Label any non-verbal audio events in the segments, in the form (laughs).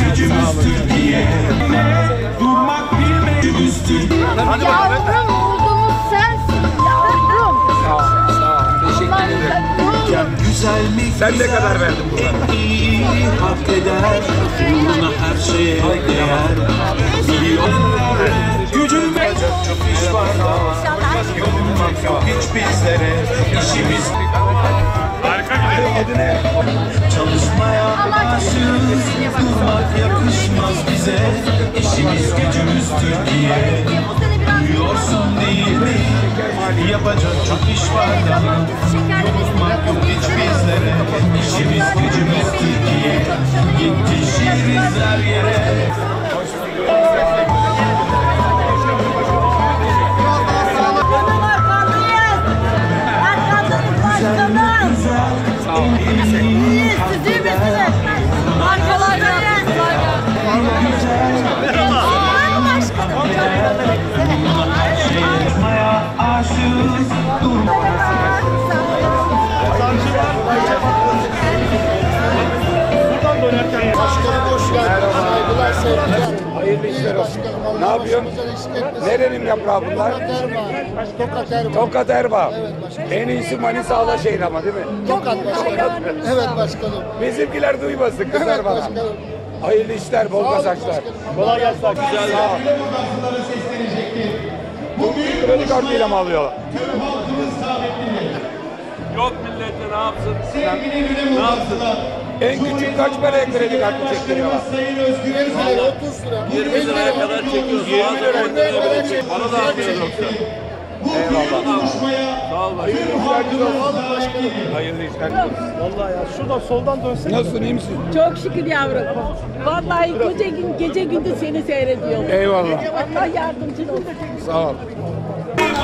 gücümüz Türkiye Durmak bilmediğimiz Türkiye Yavrum oğlumuz sensin yavrum. Sağ ol, sağ ol. Teşekkür ederim. Güzel mi Sen ne kadar verdin buna? İyi hak eder Uğruna her şeye değer Milyonlar Gücüm ve çok iş var Yorulmak yok hiç bizlere İşimiz Çalışmaya aşığız Durmak yakışmaz bize İşimiz gücümüz Türkiye Duyuyorsun değil mi? Yapacak çok iş var daha Yorulmak yok hiç bizlere. İşimiz gücümüz Türkiye Yetişiriz her yere Hayırlı işler olsun. Ne yapıyorsun? Nerenin yaprağı bunlar? Tokat Erbaa. Tokat Erbaa. En iyisi Manisa Alaşehir ama değil mi? Tokat başkanım. Evet başkanım. Bizimkiler duymasın Evet kızar bana. Hayırlı işler, bol kazançlar. Kolay gelsin. Güzel. Sağ ol. Bu kredi kartıyla mı alıyorlar? Yok millete ne yapsın? Ne yapsın? En küçük kaç paraya kredi kartı çektiriyorlar? 20 lira, 30 lira. 20 liraya kadar çekiyoruz. 20 lira. Bana da atıyor yoksa. Eyvallah. Sağ ol. Hayırlı işler. Hayırlı işler. Vallahi ya şuradan soldan dönsene. Nasılsın, iyi misin? Çok şükür yavrum. Vallahi koca gün gece gündüz seni seyrediyorum. Eyvallah. Allah yardımcın olsun. Sağ ol. Hoş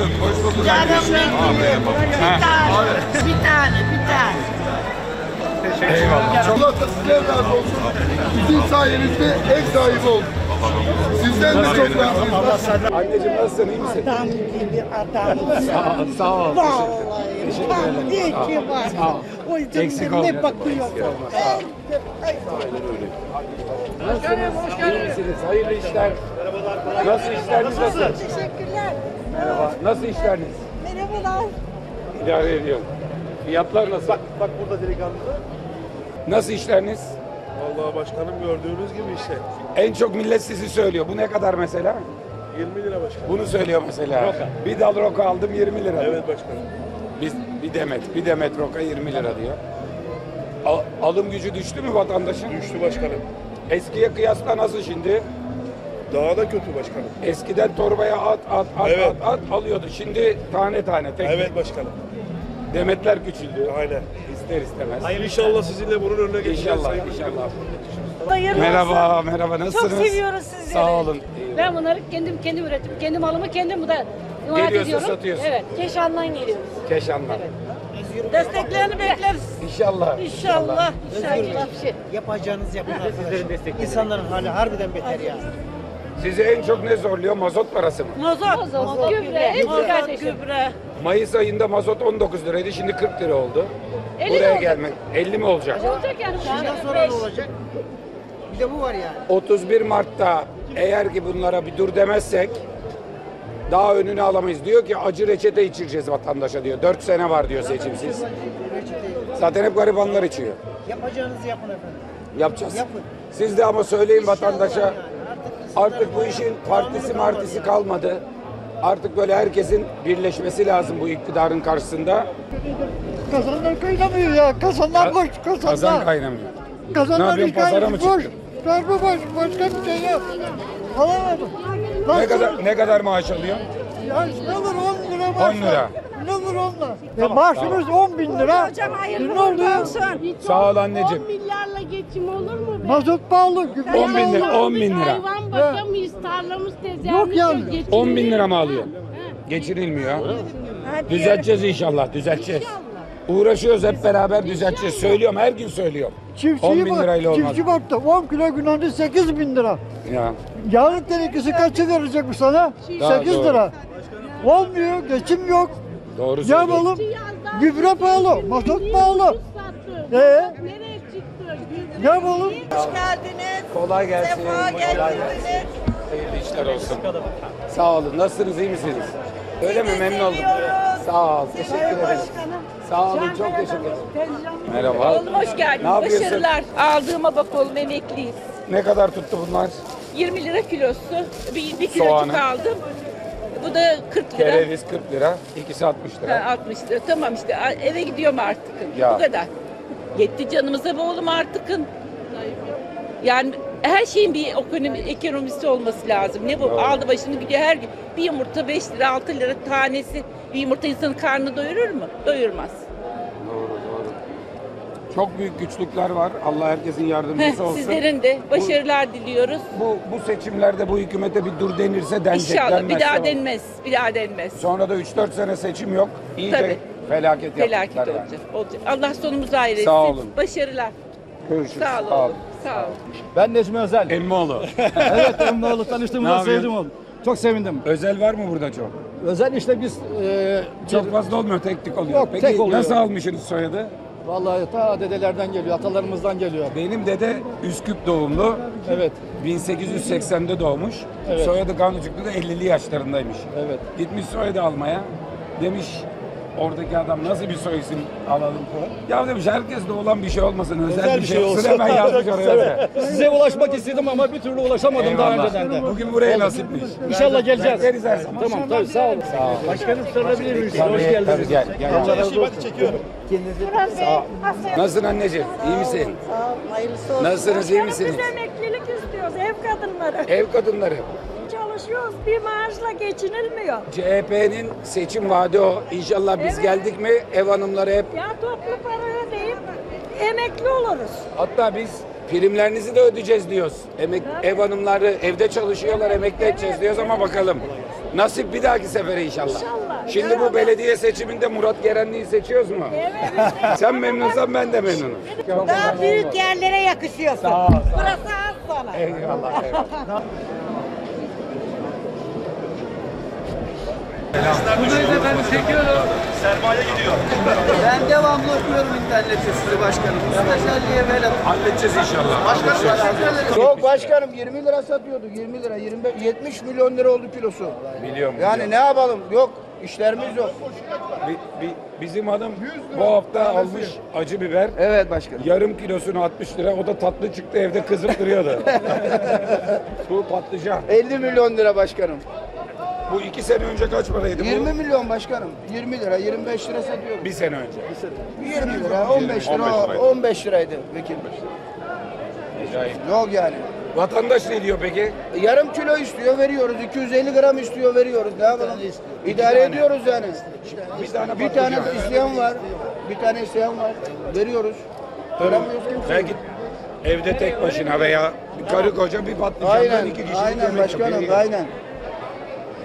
bulduk, hoş. Bir. Anneciğim nasılsın, iyi misin? Adam gibi adam. Sağ ol, sağ. Vallahi. Teşekkür ederim. ki var. Sağ ol. O yüzden ne bakıyor. Eksik olma, sağ ol. Nasılsınız, iyi misiniz? Hayırlı işler. Nasıl işleriniz nasıl? Teşekkürler. Merhaba. Nasıl işleriniz? Merhabalar. İdare ediyorum. Fiyatlar nasıl? Bak burada delikanlı. Nasıl işleriniz? Vallahi başkanım gördüğünüz gibi işte. En çok millet sizi söylüyor. Bu ne kadar mesela? 20 lira başkanım. Bunu söylüyor mesela. Bir dal roka aldım 20 lira. Evet başkanım. Biz bir demet, bir demet roka 20 lira diyor. Al- alım gücü düştü mü vatandaşın? Düştü başkanım. Eskiye kıyasla nasıl şimdi? Daha da kötü başkanım. Eskiden torbaya at at at Evet. at at alıyordu. Şimdi tane tane tek Evet başkanım. demetler küçüldü. Aynen. İster istemez. İnşallah sizinle bunun önüne geçeceğiz. İnşallah Sayın inşallah. Merhaba merhaba nasılsınız? Çok seviyoruz sizleri. Sağ olun. Ben bunları kendim kendim ürettim. Kendi malımı kendim burada imalat Geliyorsun, ediyorum. satıyorsun. Evet. Keşan'dan geliyoruz. Keşanlar. Desteklerini bekleriz. İnşallah. İnşallah. İnşallah. Bir şey. yapacağınız yapın arkadaşlar. İnsanların hali harbiden beter ya. Sizi en çok ne zorluyor? Mazot parası mı? Mazot, Mazot, gübre, hepsi kardeşim. Gübre. Mayıs ayında mazot 19 liraydı. Şimdi 40 lira oldu. 50 Buraya gelmek 50 mi olacak? Olacak yani. Bundan sonra ne olacak? Bir de bu var yani. 31 Mart'ta eğer ki bunlara bir dur demezsek daha önünü alamayız. Diyor ki acı reçete içireceğiz vatandaşa diyor. 4 sene var diyor seçimsiz. Zaten hep garibanlar içiyor. Yapacağınızı yapın efendim. Yapacağız. Yapın. Siz de ama söyleyin vatandaşa Yani artık bu işin partisi martisi kalmadı. Artık böyle herkesin birleşmesi lazım bu iktidarın karşısında. Kazanlar kaynamıyor ya. Kazanlar boş Kazan kazanlar. kaynamıyor. Ne Kazanlar yapıyorsun, pazara mı boş. çıktın? Darbe boş. Başka bir şey yok. Alamadım. Ne kadar ne kadar maaş alıyorsun? Ya ne olur 10 lira maaş. 10 lira. Ne olur 10 lira. Ve maaşımız 10 bin lira. Hocam E, hayırlı ne oluyor? olsun. Sağ ol anneciğim. Geçim olur mu? be? Mazot pahalı. gübre 10 bin lira, 10 bin lira. Hayvan bakamayız, tarlamız tezahürümüz Yok yani. 10 bin lira mı alıyor? Geçirilmiyor. Düzelteceğiz inşallah, düzelteceğiz. Uğraşıyoruz hep beraber düzelteceğiz. Söylüyorum, her gün söylüyorum. 10 Çiftçiyi bin bak. lirayla olmaz. Çiftçi baktı 10 kilo günahında 8 bin lira. Ya. Yağlık tenekesi kaça verecek bu sana? Daha 8 doğru. lira. Olmuyor. Geçim yok. Doğru söylüyorsun. yapalım? Gübre pahalı, mazot pahalı. Ee? Ne yapalım? Hoş geldiniz. Kolay gelsin. Sefa getirdiniz. Hayırlı işler olsun. Sağ olun. Nasılsınız? iyi misiniz? Öyle mi? Memnun oldum. Sağ ol. Teşekkür ederim. Sağ olun. Çok teşekkür ederim. Merhaba. Oğlum hoş geldin. Ne yapıyorsun? Başarılar. Aldığıma bak oğlum emekliyiz. Ne kadar tuttu bunlar? 20 lira kilosu. Bir, bir kilocuk Soğanı. aldım. Bu da 40 lira. Kereviz 40 lira. ikisi 60 lira. Ha, 60 lira. Tamam işte a- eve gidiyorum artık. Ya. Bu kadar. Yetti canımıza be oğlum artıkın. Yani her şeyin bir ekonomi, ekonomisi olması lazım. Ne bu? Aldı başını gidiyor her gün. Bir yumurta 5 lira 6 lira tanesi. Bir yumurta insanın karnını doyurur mu? Doyurmaz. Çok büyük güçlükler var. Allah herkesin Heh, yardımcısı olsun. sizlerin de başarılar diliyoruz. Bu, bu seçimlerde bu hükümete bir dur denirse denecek. İnşallah bir daha denmez. Bir daha denmez. Sonra da 3-4 sene seçim yok. İyice Tabii. Felaket Felaket yapacaklar yani. olacak. olacak. Allah sonumuzu etsin. Sağ olun. Başarılar. Görüşürüz. Sağ olun. Sağ olun. Sağ olun. Ben Necmi Özel. Emmioğlu. (laughs) evet Emmoğlu Ne tanıştığımda sevdim onu. Çok sevindim. Özel var mı burada çok? Özel işte biz e, Çok fazla olmuyor, tek tek oluyor. Yok, Peki tek oluyor. nasıl almışsınız soyadı? vallahi ta dedelerden geliyor, atalarımızdan geliyor. Benim dede Üsküp doğumlu. Evet. 1880'de doğmuş. Evet. Soyadı Ganucuklu da 50'li yaşlarındaymış. Evet. Gitmiş soyadı almaya. Demiş oradaki adam nasıl bir soy isim alalım falan. Ya demiş herkeste olan bir şey olmasın. Özel, bir şey olsun. Hemen yazmış oraya. da. Size ulaşmak istedim ama bir türlü ulaşamadım daha Eyvallah. önceden de. Bugün buraya nasipmiş. İnşallah geleceğiz. Bekleriz her zaman. Tamam tabii sağ olun. Sağ olun. Başkanım sorabilir miyiz? Tabii, Hoş geldiniz. tabii, gel, gel. Allah razı olsun. Nasılsın anneciğim? İyi misin? Hayırlısı olsun. Nasılsınız? iyi misiniz? Biz emeklilik istiyoruz ev kadınları. Ev kadınları. Çalışıyoruz bir maaşla geçinilmiyor. CHP'nin seçim vaadi o. İnşallah biz Evet. geldik mi ev hanımları hep Ya toplu para ödeyip emekli oluruz. hatta biz primlerinizi de ödeyeceğiz diyoruz. Emek, ev hanımları evde çalışıyorlar emekli edeceğiz diyoruz ama bakalım. Nasip bir dahaki sefere inşallah. İnşallah. Şimdi bu belediye seçiminde Murat Gerenli'yi seçiyoruz mu? Evet. (laughs) Sen memnunsan ben de memnunum. Daha büyük yerlere yakışıyorsun. Sağ ol. Burası az sana. Eyvallah. eyvallah. (laughs) Ben devamlı okuyorum internette sizi başkanım. Stajyerliğe böyle. Halledeceğiz inşallah. Halledeceğiz. Yok başkanım 20 lira satıyordu. 20 lira. 25, 70 milyon lira oldu kilosu. Biliyorum. Yani ne yapalım? Yok. işlerimiz yok. Bi- bi- bizim hanım bu hafta almış acı biber. Evet başkanım. Yarım kilosunu 60 lira. O da tatlı çıktı evde kızıp duruyordu. (laughs) bu patlıcan. 50 milyon lira başkanım. Bu iki sene önce kaç paraydı 20 bu? milyon başkanım. 20 lira, 25 lira satıyoruz. Bir sene önce. 20 lira, 15 lira, 15 liraydı. 15 liraydı vekil. Acayip. Yok yani. Vatandaş ne diyor peki? Yarım kilo istiyor veriyoruz. 250 gram istiyor veriyoruz. Ne yapalım? İdare ediyoruz yani. Bir tane Bir tane patlıcan. isteyen var. Bir tane isteyen var. Veriyoruz. Veremiyoruz kimseye. Belki evde tek başına veya karı koca bir patlıcandan Aynen, iki aynen yemek başkanım, yapıyor.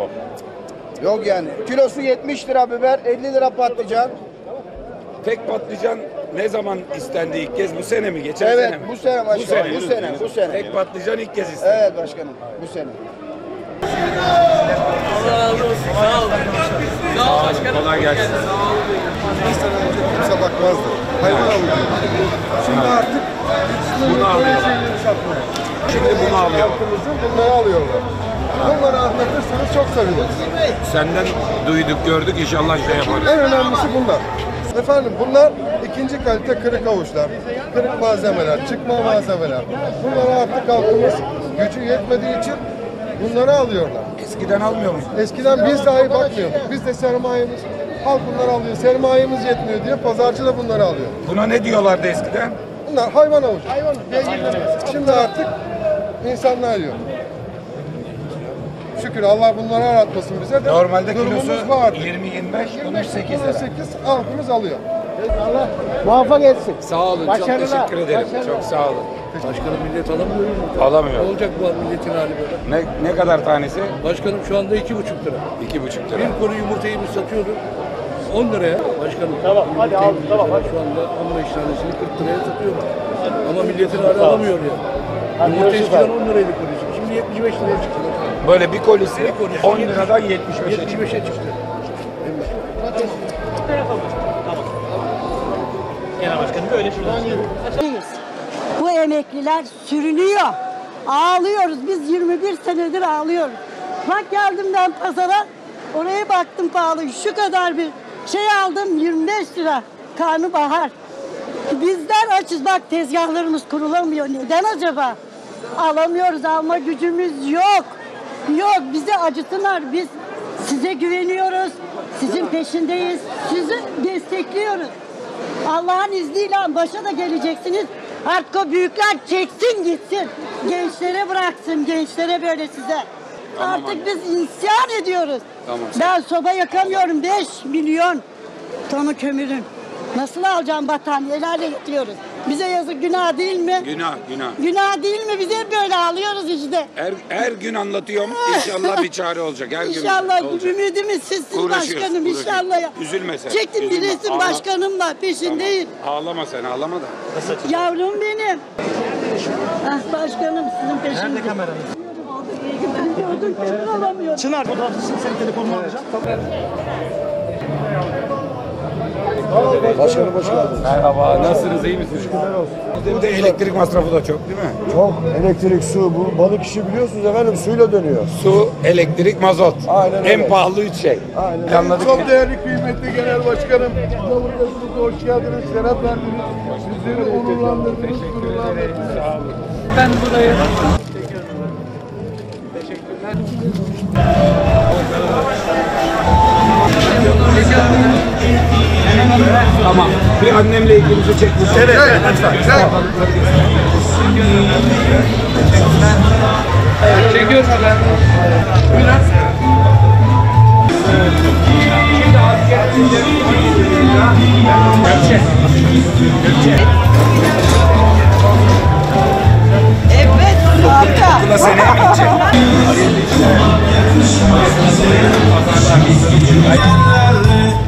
Aynen. Yok yani. Kilosu 70 lira biber, 50 lira patlıcan. Tek patlıcan ne zaman istendi ilk kez? Bu sene mi? Geçen Evet, sene mi? bu sene başkanım, bu sene, bu sene. Tek patlıcan ilk kez istendi. Evet başkanım, bu sene. Kolay gelsin. Kimse bakmazdı. Hayvan alıcı. Şimdi artık Bunu satmaya. Şimdi bunu alıyorlar. Halkımızın bunları alıyorlar. Bunları anlatırsanız çok seviniriz. Senden duyduk gördük inşallah şey yaparız. En önemlisi bunlar. Efendim bunlar ikinci kalite kırık avuçlar, kırık malzemeler, çıkma malzemeler. Bunları artık halkımız gücü yetmediği için bunları alıyorlar. Eskiden almıyor musun? Eskiden biz dahi bakmıyorduk. Biz de sermayemiz, halk bunları alıyor. Sermayemiz yetmiyor diye pazarcı da bunları alıyor. Buna ne diyorlardı eskiden? Bunlar hayvan avucu. Hayvan Şimdi artık insanlar yiyor. Şükür Allah bunları aratmasın bize de. Normalde kilosu vardı. 20-25, bunun 8 lira. 18 halkımız alıyor. Muvaffak etsin. Sağ olun, çok teşekkür ederim. Çok sağ olun. Başkanım millet alamıyor mu? Alamıyor. Ne olacak bu milletin hali böyle? Ne, ne kadar tanesi? Başkanım şu anda iki buçuk lira. 2,5 lira. Bir kuru yumurtayı biz satıyorduk. 10 liraya başkanım. Tamam, hadi al, tamam, mesela Şu anda 15 tanesini 40 liraya satıyorlar. Ama milletin hali alamıyor ya. Yumurta eskiden 10 liraydı kurusu. Şimdi 75 liraya çıktı. Böyle bir kolisi Bir kolisi 10 liradan 75'e çıkıyor. 75'e çıktı. Bu emekliler sürünüyor. Ağlıyoruz. Biz 21 senedir ağlıyoruz. Bak geldim ben pazara. Oraya baktım pahalı. Şu kadar bir şey aldım 25 lira. Karnabahar. Bizler açız. Bak tezgahlarımız kurulamıyor. Neden acaba? Alamıyoruz. Alma gücümüz yok. Yok. Bize acıtınlar. Biz size güveniyoruz. Sizin peşindeyiz. Sizi destekliyoruz. Allah'ın izniyle başa da geleceksiniz. Artık o büyükler çeksin gitsin. Gençlere bıraksın. Gençlere böyle size. Artık biz isyan ediyoruz. Tamam. Ben soba yakamıyorum. 5 milyon tonu kömürün. Nasıl alacağım battaniyelerle yatıyoruz. Bize yazık günah değil mi? Günah günah. Günah değil mi? Biz hep böyle ağlıyoruz işte. Her, her gün anlatıyorum. İnşallah bir çare olacak. Her gün İnşallah olacak. ümidimiz sizsin Uğraşıyoruz, başkanım uğraşıyoruz. inşallah. ya. Üzülme sen, Çektim bir üzülme. resim Ağla. başkanımla peşindeyim. Ağlama sen ağlama da. Yavrum benim. Ah başkanım sizin peşinde. Nerede kameranız? Gördüm alamıyorum. Çınar fotoğrafçısın senin telefonunu alacağım. Başkanım hoş geldiniz. Merhaba nasılsınız iyi misiniz? Bir de elektrik masrafı da çok değil mi? Çok elektrik, su, bu balık işi biliyorsunuz efendim suyla dönüyor. Su, elektrik, mazot. Aynen öyle. En pahalı üç şey. Aynen. Planladık. Çok değerli kıymetli genel başkanım. Buradasınız, hoş geldiniz, şeref verdiniz. Sizleri onurlandırdınız, gururlandırdınız. Sağ olun. Tamam. Bir annemle ilgimizi çek. Evet, Evet, lütfen. Evet harika. Okula seneye mi gidecek? Gidecek.